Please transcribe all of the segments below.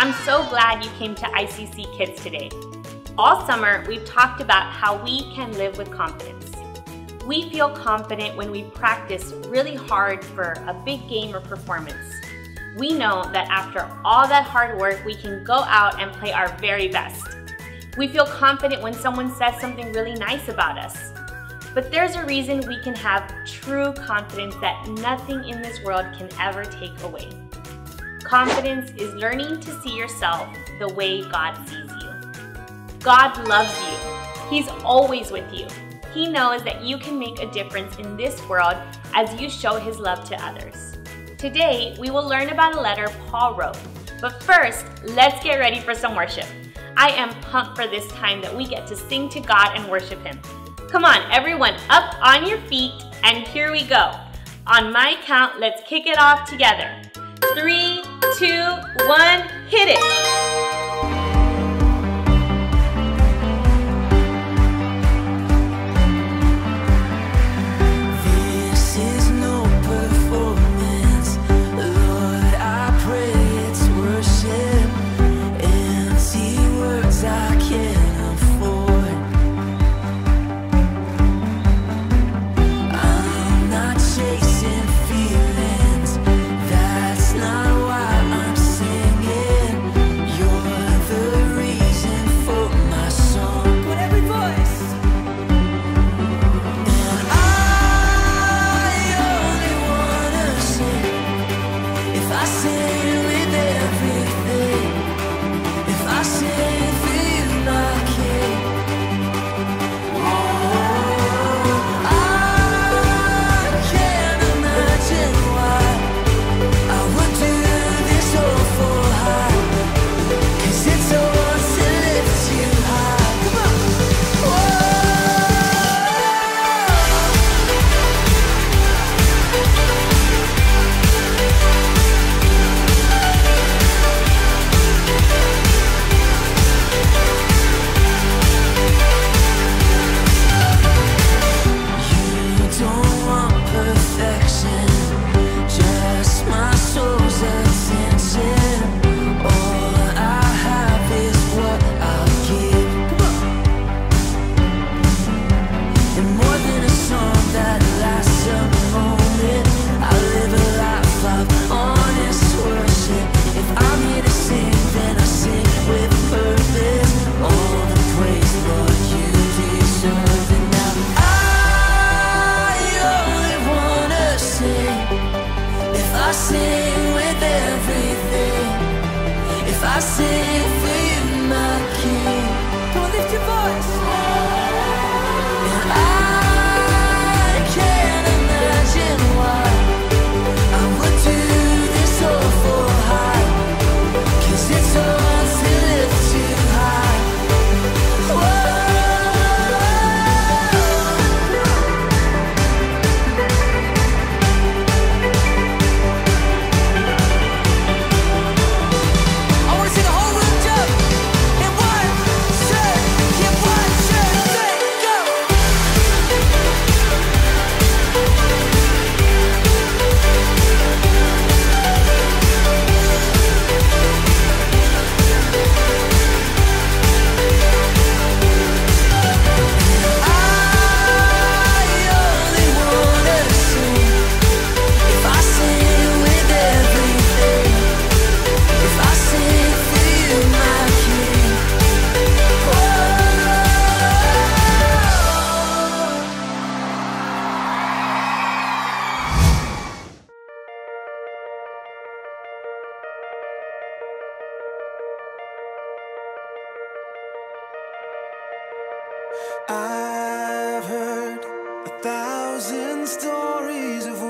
I'm so glad you came to ICC Kids today. All summer, we've talked about how we can live with confidence. We feel confident when we practice really hard for a big game or performance. We know that after all that hard work, we can go out and play our very best. We feel confident when someone says something really nice about us. But there's a reason we can have true confidence that nothing in this world can ever take away. Confidence is learning to see yourself the way God sees you. God loves you. He's always with you. He knows that you can make a difference in this world as you show His love to others. Today, we will learn about a letter Paul wrote. But first, let's get ready for some worship. I am pumped for this time that we get to sing to God and worship Him. Come on, everyone, up on your feet, and here we go. On my count, let's kick it off together. Three, two, one, hit it. Sing with everything. If I sing I've heard a thousand stories of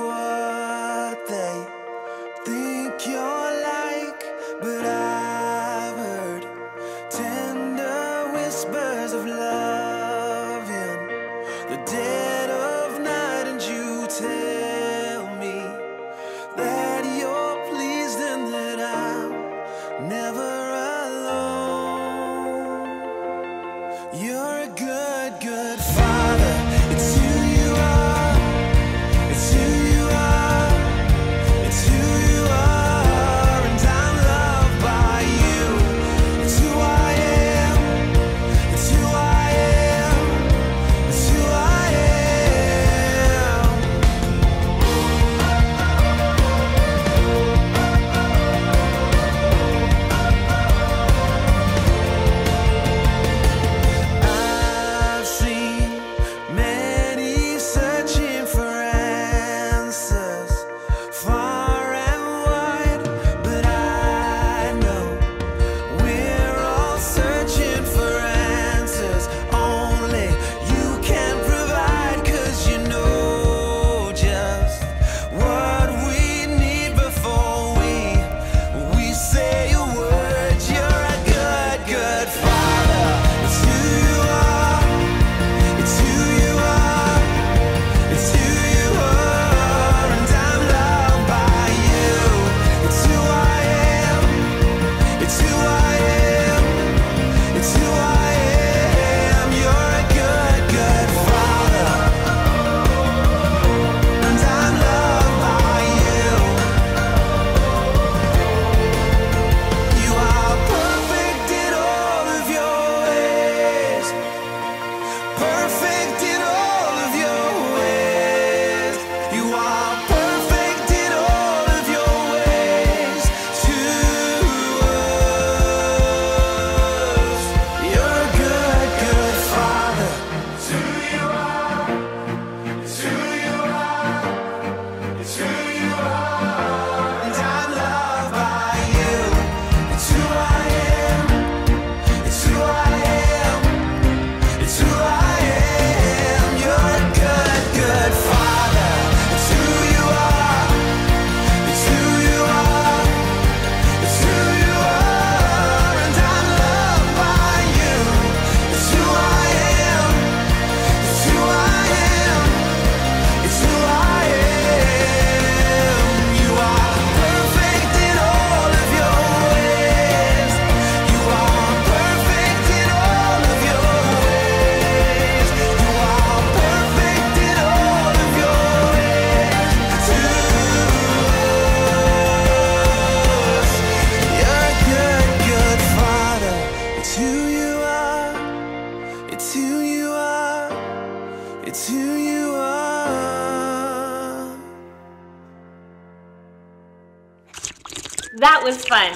That was fun.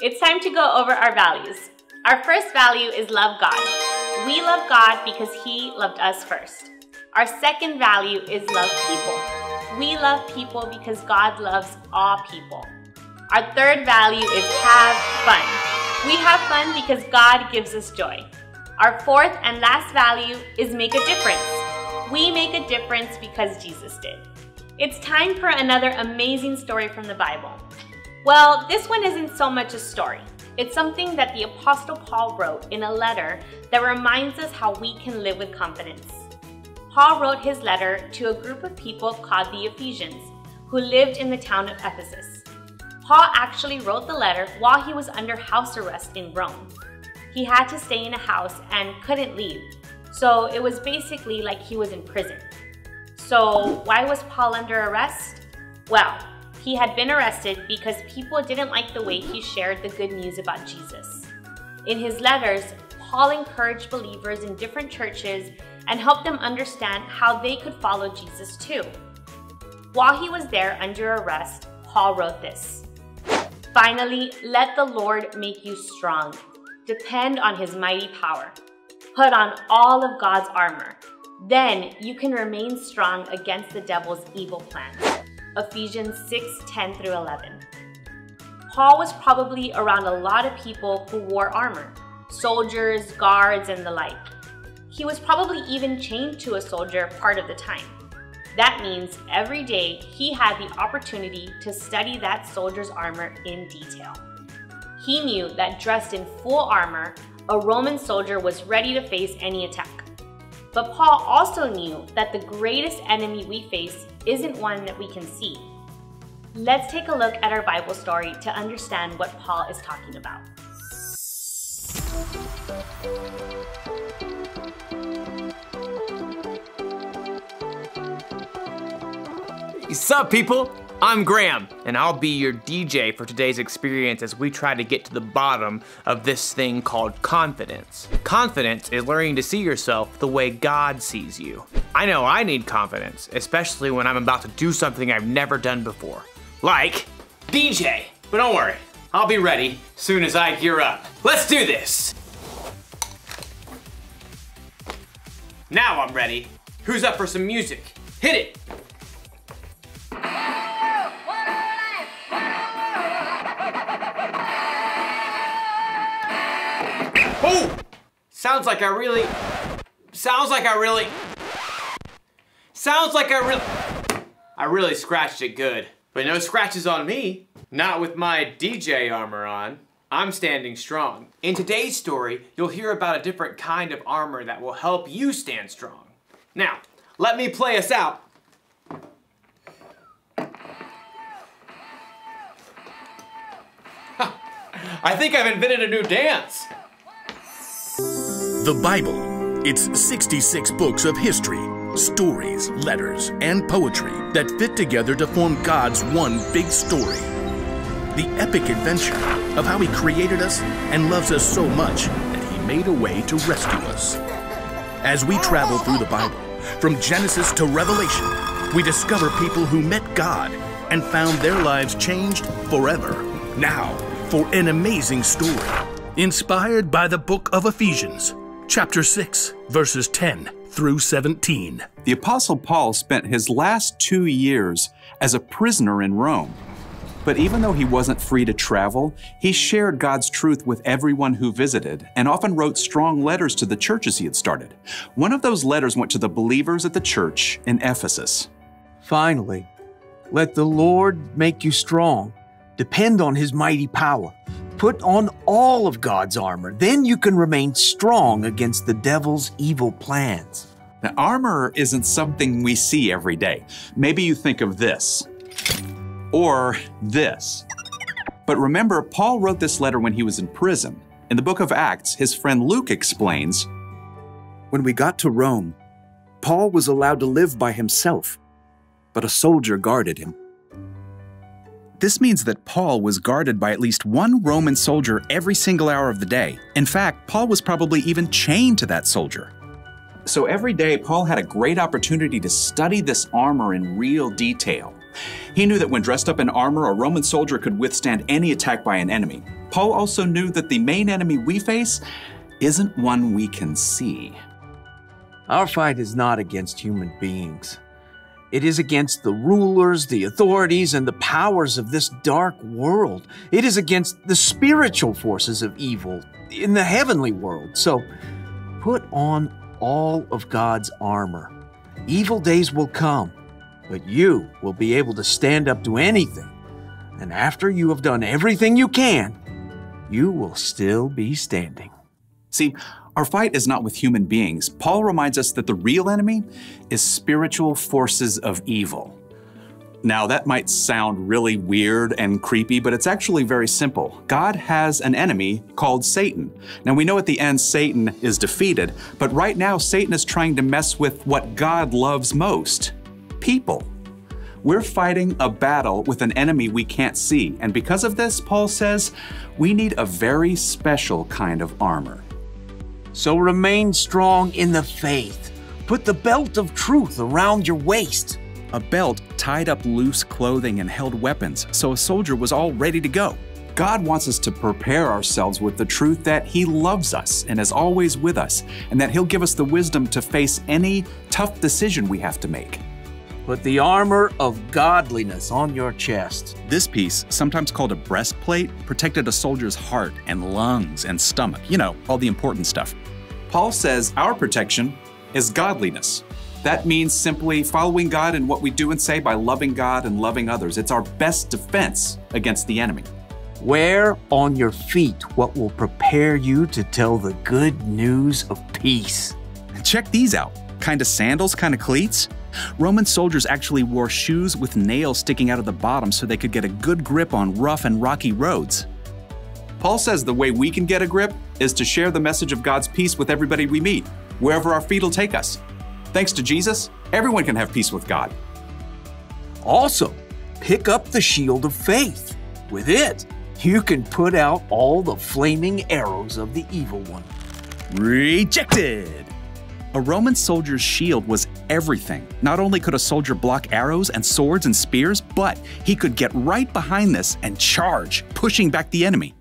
It's time to go over our values. Our first value is love God. We love God because He loved us first. Our second value is love people. We love people because God loves all people. Our third value is have fun. We have fun because God gives us joy. Our fourth and last value is make a difference. We make a difference because Jesus did. It's time for another amazing story from the Bible. Well, this one isn't so much a story. It's something that the Apostle Paul wrote in a letter that reminds us how we can live with confidence. Paul wrote his letter to a group of people called the Ephesians, who lived in the town of Ephesus. Paul actually wrote the letter while he was under house arrest in Rome. He had to stay in a house and couldn't leave, so it was basically like he was in prison. So, why was Paul under arrest? Well, he had been arrested because people didn't like the way he shared the good news about Jesus. In his letters, Paul encouraged believers in different churches and helped them understand how they could follow Jesus too. While he was there under arrest, Paul wrote this Finally, let the Lord make you strong. Depend on his mighty power. Put on all of God's armor. Then you can remain strong against the devil's evil plans. Ephesians 6 10 through 11. Paul was probably around a lot of people who wore armor soldiers, guards, and the like. He was probably even chained to a soldier part of the time. That means every day he had the opportunity to study that soldier's armor in detail. He knew that dressed in full armor, a Roman soldier was ready to face any attack. But Paul also knew that the greatest enemy we face isn't one that we can see. Let's take a look at our Bible story to understand what Paul is talking about. What's up, people? I'm Graham, and I'll be your DJ for today's experience as we try to get to the bottom of this thing called confidence. Confidence is learning to see yourself the way God sees you. I know I need confidence, especially when I'm about to do something I've never done before. Like DJ. But don't worry, I'll be ready soon as I gear up. Let's do this! Now I'm ready. Who's up for some music? Hit it! Oh! Sounds like I really... Sounds like I really... Sounds like I really... I really scratched it good. But no scratches on me. Not with my DJ armor on. I'm standing strong. In today's story, you'll hear about a different kind of armor that will help you stand strong. Now, let me play us out. I think I've invented a new dance. The Bible. It's 66 books of history, stories, letters, and poetry that fit together to form God's one big story. The epic adventure of how He created us and loves us so much that He made a way to rescue us. As we travel through the Bible, from Genesis to Revelation, we discover people who met God and found their lives changed forever. Now, for an amazing story, inspired by the book of Ephesians chapter 6, verses 10 through 17. The Apostle Paul spent his last two years as a prisoner in Rome. But even though he wasn't free to travel, he shared God's truth with everyone who visited and often wrote strong letters to the churches he had started. One of those letters went to the believers at the church in Ephesus. Finally, let the Lord make you strong. Depend on his mighty power. Put on all of God's armor. Then you can remain strong against the devil's evil plans. Now, armor isn't something we see every day. Maybe you think of this or this. But remember, Paul wrote this letter when he was in prison. In the book of Acts, his friend Luke explains When we got to Rome, Paul was allowed to live by himself, but a soldier guarded him. This means that Paul was guarded by at least one Roman soldier every single hour of the day. In fact, Paul was probably even chained to that soldier. So every day, Paul had a great opportunity to study this armor in real detail. He knew that when dressed up in armor, a Roman soldier could withstand any attack by an enemy. Paul also knew that the main enemy we face isn't one we can see. Our fight is not against human beings. It is against the rulers, the authorities, and the powers of this dark world. It is against the spiritual forces of evil in the heavenly world. So put on all of God's armor. Evil days will come, but you will be able to stand up to anything. And after you have done everything you can, you will still be standing. See, our fight is not with human beings. Paul reminds us that the real enemy is spiritual forces of evil. Now, that might sound really weird and creepy, but it's actually very simple. God has an enemy called Satan. Now, we know at the end Satan is defeated, but right now Satan is trying to mess with what God loves most people. We're fighting a battle with an enemy we can't see, and because of this, Paul says, we need a very special kind of armor. So remain strong in the faith. Put the belt of truth around your waist. A belt tied up loose clothing and held weapons, so a soldier was all ready to go. God wants us to prepare ourselves with the truth that He loves us and is always with us, and that He'll give us the wisdom to face any tough decision we have to make. Put the armor of godliness on your chest. This piece, sometimes called a breastplate, protected a soldier's heart and lungs and stomach. You know, all the important stuff. Paul says our protection is godliness. That means simply following God in what we do and say by loving God and loving others. It's our best defense against the enemy. Wear on your feet what will prepare you to tell the good news of peace. Check these out. Kind of sandals, kind of cleats. Roman soldiers actually wore shoes with nails sticking out of the bottom so they could get a good grip on rough and rocky roads. Paul says the way we can get a grip is to share the message of God's peace with everybody we meet, wherever our feet will take us. Thanks to Jesus, everyone can have peace with God. Also, pick up the shield of faith. With it, you can put out all the flaming arrows of the evil one. Rejected! A Roman soldier's shield was everything. Not only could a soldier block arrows and swords and spears, but he could get right behind this and charge, pushing back the enemy.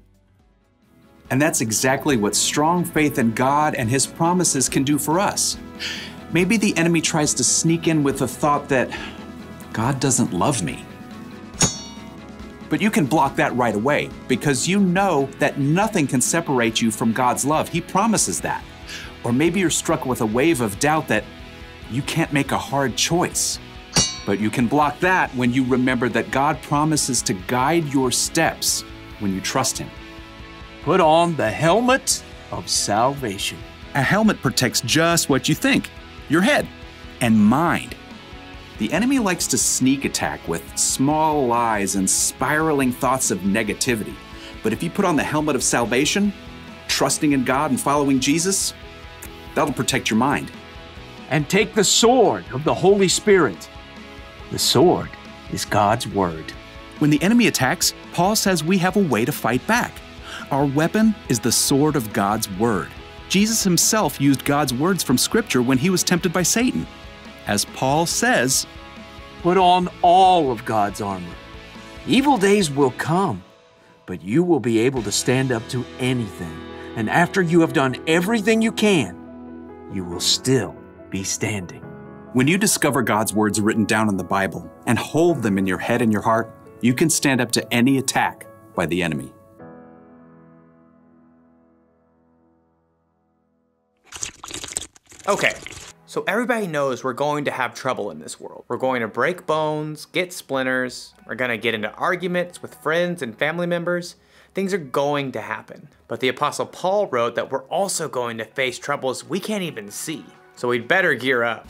And that's exactly what strong faith in God and His promises can do for us. Maybe the enemy tries to sneak in with the thought that God doesn't love me. But you can block that right away because you know that nothing can separate you from God's love. He promises that. Or maybe you're struck with a wave of doubt that you can't make a hard choice. But you can block that when you remember that God promises to guide your steps when you trust Him. Put on the helmet of salvation. A helmet protects just what you think your head and mind. The enemy likes to sneak attack with small lies and spiraling thoughts of negativity. But if you put on the helmet of salvation, trusting in God and following Jesus, that'll protect your mind. And take the sword of the Holy Spirit. The sword is God's word. When the enemy attacks, Paul says we have a way to fight back. Our weapon is the sword of God's word. Jesus himself used God's words from Scripture when he was tempted by Satan. As Paul says, Put on all of God's armor. Evil days will come, but you will be able to stand up to anything. And after you have done everything you can, you will still be standing. When you discover God's words written down in the Bible and hold them in your head and your heart, you can stand up to any attack by the enemy. Okay, so everybody knows we're going to have trouble in this world. We're going to break bones, get splinters, we're gonna get into arguments with friends and family members. Things are going to happen. But the Apostle Paul wrote that we're also going to face troubles we can't even see. So we'd better gear up.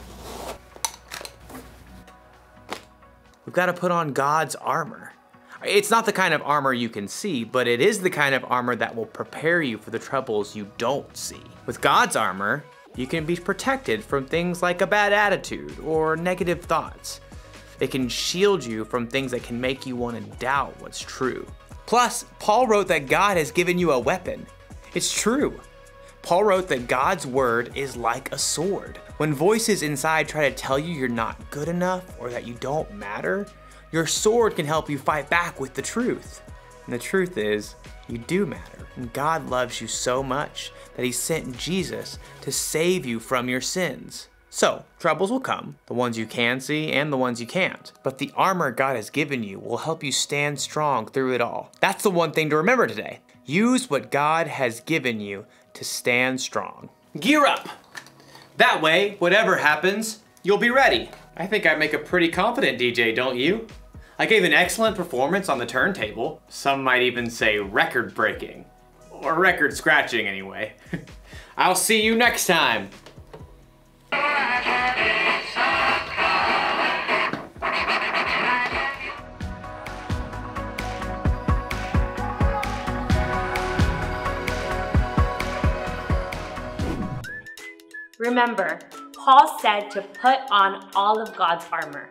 We've got to put on God's armor. It's not the kind of armor you can see, but it is the kind of armor that will prepare you for the troubles you don't see. With God's armor, you can be protected from things like a bad attitude or negative thoughts. It can shield you from things that can make you want to doubt what's true. Plus, Paul wrote that God has given you a weapon. It's true. Paul wrote that God's word is like a sword. When voices inside try to tell you you're not good enough or that you don't matter, Your sword can help you fight back with the truth. And the truth is, you do matter. And God loves you so much that He sent Jesus to save you from your sins. So, troubles will come, the ones you can see and the ones you can't. But the armor God has given you will help you stand strong through it all. That's the one thing to remember today. Use what God has given you to stand strong. Gear up! That way, whatever happens, you'll be ready. I think I make a pretty confident DJ, don't you? I gave an excellent performance on the turntable. Some might even say record breaking. Or record scratching, anyway. I'll see you next time. Remember, Paul said to put on all of God's armor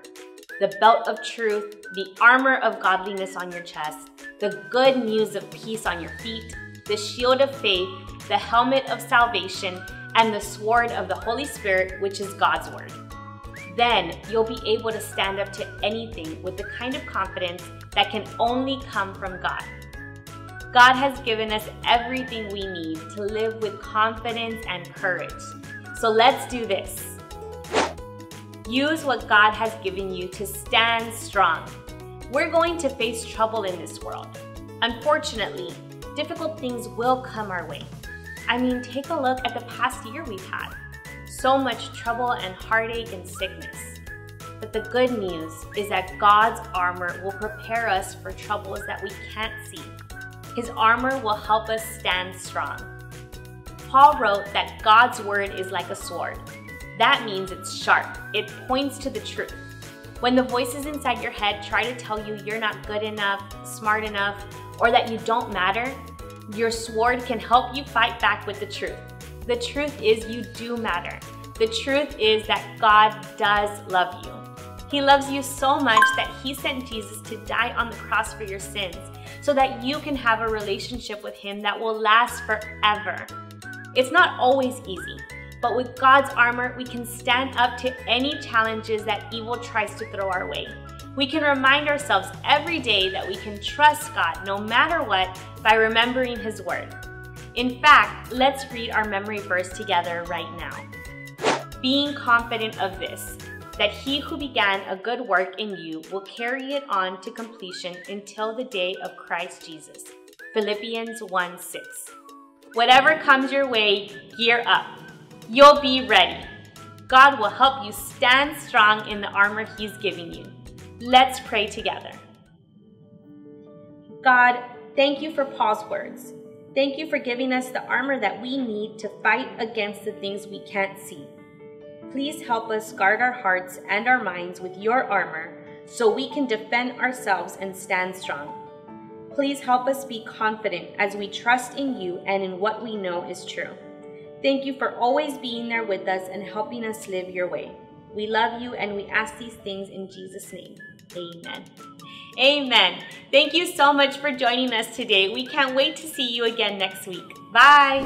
the belt of truth, the armor of godliness on your chest, the good news of peace on your feet, the shield of faith, the helmet of salvation, and the sword of the Holy Spirit, which is God's word. Then you'll be able to stand up to anything with the kind of confidence that can only come from God. God has given us everything we need to live with confidence and courage. So let's do this. Use what God has given you to stand strong. We're going to face trouble in this world. Unfortunately, difficult things will come our way. I mean, take a look at the past year we've had. So much trouble and heartache and sickness. But the good news is that God's armor will prepare us for troubles that we can't see. His armor will help us stand strong. Paul wrote that God's word is like a sword. That means it's sharp, it points to the truth. When the voices inside your head try to tell you you're not good enough, smart enough, or that you don't matter, your sword can help you fight back with the truth. The truth is you do matter. The truth is that God does love you. He loves you so much that He sent Jesus to die on the cross for your sins so that you can have a relationship with Him that will last forever. It's not always easy, but with God's armor, we can stand up to any challenges that evil tries to throw our way. We can remind ourselves every day that we can trust God no matter what by remembering His Word. In fact, let's read our memory verse together right now. Being confident of this, that he who began a good work in you will carry it on to completion until the day of Christ Jesus. Philippians 1 6. Whatever comes your way, gear up. You'll be ready. God will help you stand strong in the armor He's giving you. Let's pray together. God, thank you for Paul's words. Thank you for giving us the armor that we need to fight against the things we can't see. Please help us guard our hearts and our minds with your armor so we can defend ourselves and stand strong. Please help us be confident as we trust in you and in what we know is true. Thank you for always being there with us and helping us live your way. We love you and we ask these things in Jesus' name. Amen. Amen. Thank you so much for joining us today. We can't wait to see you again next week. Bye.